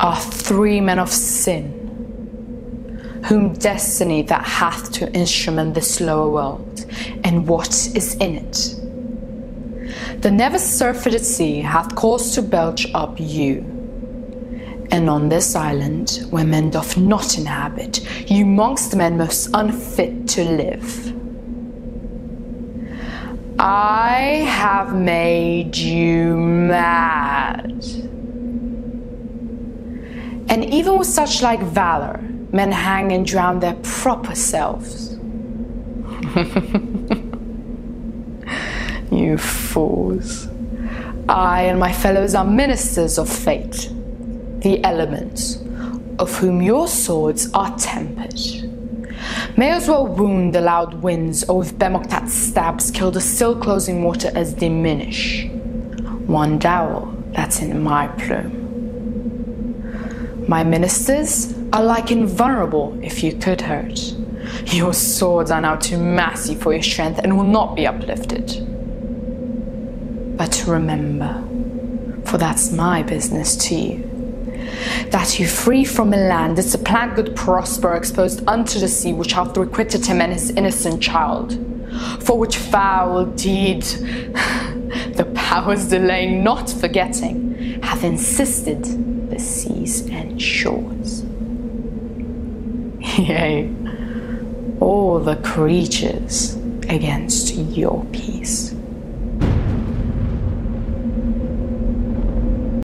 are three men of sin, whom destiny that hath to instrument this lower world, and what is in it. The never surfeited sea hath caused to belch up you. And on this island, where men doth not inhabit, you mongst men most unfit to live. I have made you mad. And even with such like valor, men hang and drown their proper selves. you fools. I and my fellows are ministers of fate, the elements, of whom your swords are tempered. May as well wound the loud winds, or with bemock'd-at stabs kill the still closing water as diminish. One dowle that's in my plume. My ministers are like invulnerable if you could hurt. Your swords are now too massy for your strength and will not be uplifted. But remember, for that's my business to you, that you free from Milan that a plant good Prospero exposed unto the sea which hath requited him and his innocent child, for which foul deed the powers delaying not forgetting hath insisted the seas and shores. Yea, all the creatures against your peace.